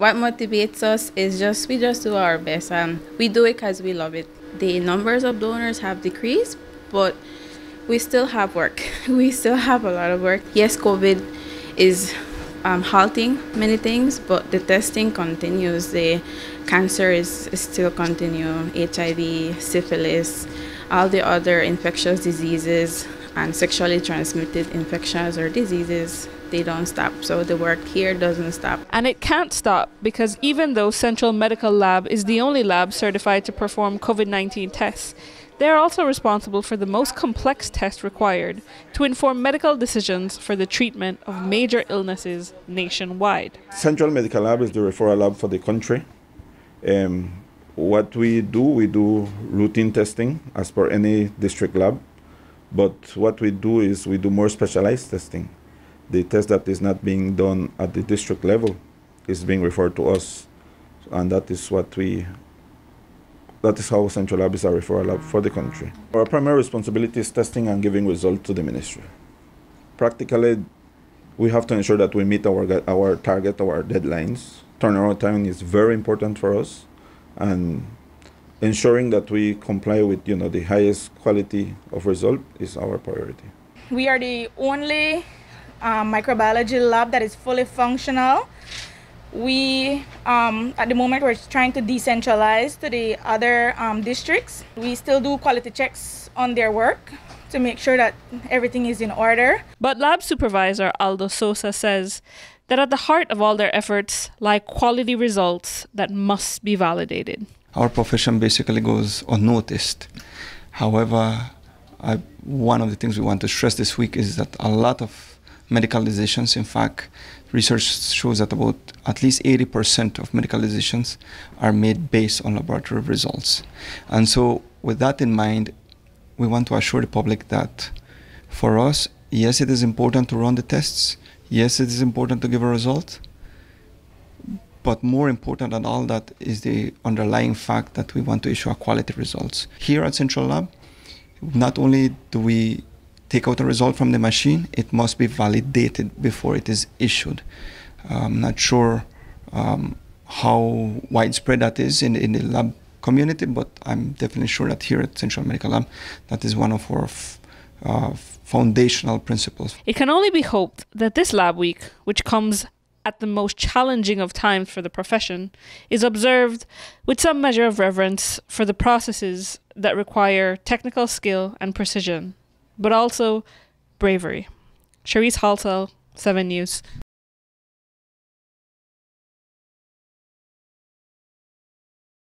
What motivates us is just we just do our best. Um, we do it because we love it. The numbers of donors have decreased, but we still have work. We still have a lot of work. Yes, COVID is um, halting many things, but the testing continues. The cancer is, is still continue. HIV, syphilis, all the other infectious diseases and sexually transmitted infections or diseases they don't stop. So the work here doesn't stop. And it can't stop because even though Central Medical Lab is the only lab certified to perform COVID 19 tests, they are also responsible for the most complex tests required to inform medical decisions for the treatment of major illnesses nationwide. Central Medical Lab is the referral lab for the country. Um, what we do, we do routine testing as per any district lab. But what we do is we do more specialized testing. The test that is not being done at the district level is being referred to us, and that is what we. That is how Central Lab is a referral lab for the country. Our primary responsibility is testing and giving results to the ministry. Practically, we have to ensure that we meet our our target, our deadlines. Turnaround time is very important for us, and ensuring that we comply with you know the highest quality of result is our priority. We are the only um, microbiology lab that is fully functional. We, um, at the moment, we're trying to decentralize to the other um, districts. We still do quality checks on their work to make sure that everything is in order. But lab supervisor Aldo Sosa says that at the heart of all their efforts lie quality results that must be validated our profession basically goes unnoticed. However, I, one of the things we want to stress this week is that a lot of medical decisions, in fact, research shows that about at least 80% of medical decisions are made based on laboratory results. And so, with that in mind, we want to assure the public that for us, yes, it is important to run the tests, yes, it is important to give a result, but more important than all that is the underlying fact that we want to issue a quality results. Here at Central Lab, not only do we take out a result from the machine, it must be validated before it is issued. I'm not sure um, how widespread that is in, in the lab community, but I'm definitely sure that here at Central Medical Lab, that is one of our uh, foundational principles. It can only be hoped that this lab week, which comes at the most challenging of times for the profession, is observed with some measure of reverence for the processes that require technical skill and precision, but also bravery. Cherise Halsell, 7 News.